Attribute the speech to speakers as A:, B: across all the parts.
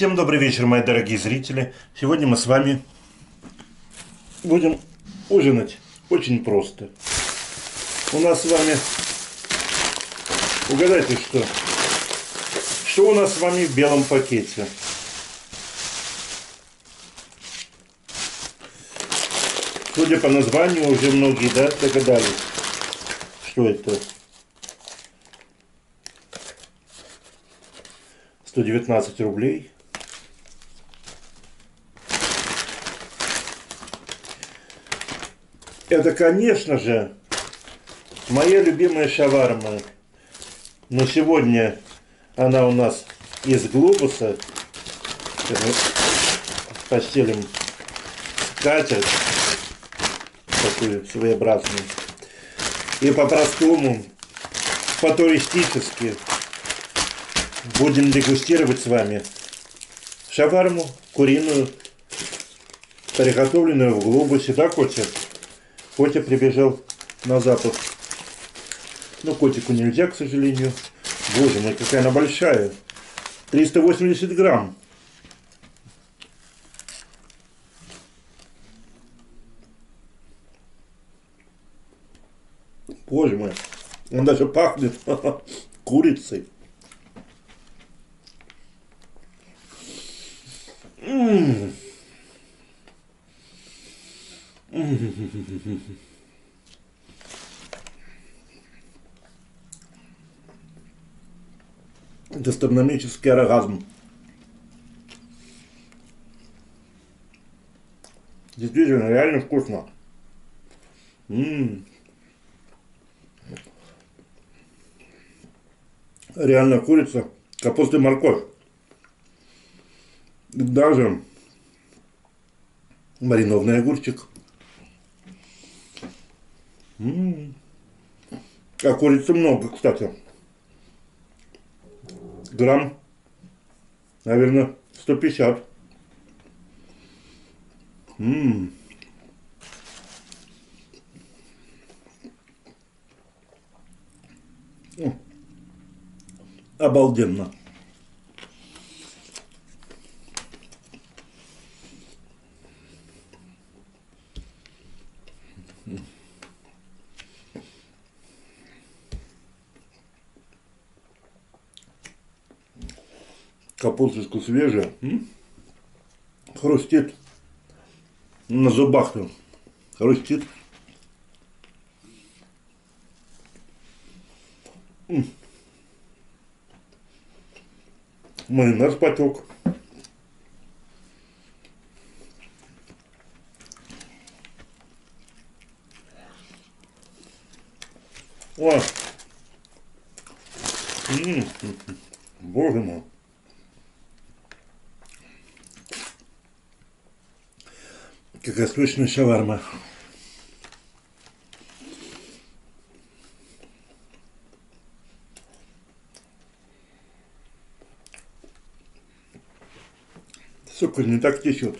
A: Всем добрый вечер, мои дорогие зрители. Сегодня мы с вами будем ужинать очень просто. У нас с вами, угадайте что, что у нас с вами в белом пакете. Судя по названию, уже многие да, догадались, что это. 119 рублей. Это, конечно же, моя любимая шаварма. Но сегодня она у нас из глобуса. Постелим скатерть такую своеобразную. И по-простому, по-туристически будем дегустировать с вами шаварму куриную, приготовленную в глобусе. Да, Котя? Котя прибежал на запах. Ну, котику нельзя, к сожалению. Боже мой, какая она большая. 380 грамм. Боже мой, он даже пахнет курицей. М Гастрономический оргазм. Действительно, реально вкусно. М-м. Реально курица, капуста и морковь. Даже маринованный огурчик. А курицы много, кстати. Грамм, наверное, 150. М-м. Обалденно. Капусточка свежая. М? Хрустит. На зубах там. Хрустит. М. Майонез потек. О! М -м -м. Боже мой. Какая сочная шаварма. Соколь не так течет.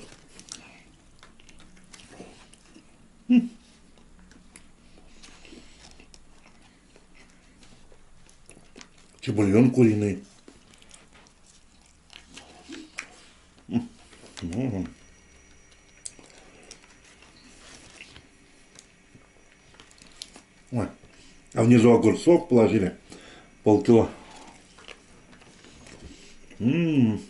A: Чебульон куриный. Mm-hmm. А внизу огурцов положили полкило. Ммм.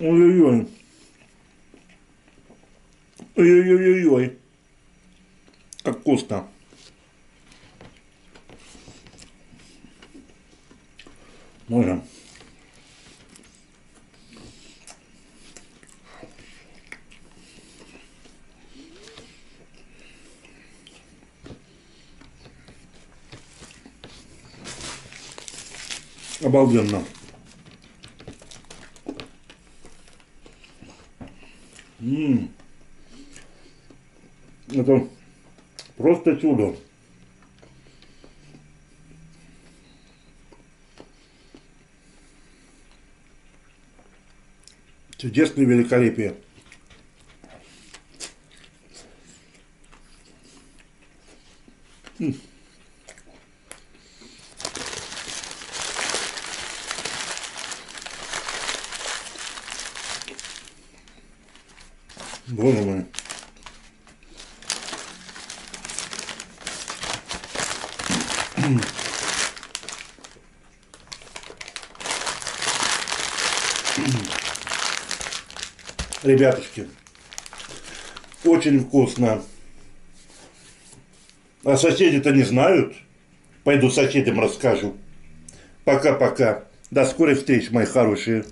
A: Ой-ой-ой. Ой-ой-ой-ой. Как вкусно. Можем. Обалденно. М -м. Это просто чудо. Чудесное великолепие. М Боже мой. Ребятушки, очень вкусно. А соседи-то не знают. Пойду соседям расскажу. Пока-пока. До скорых встреч, мои хорошие.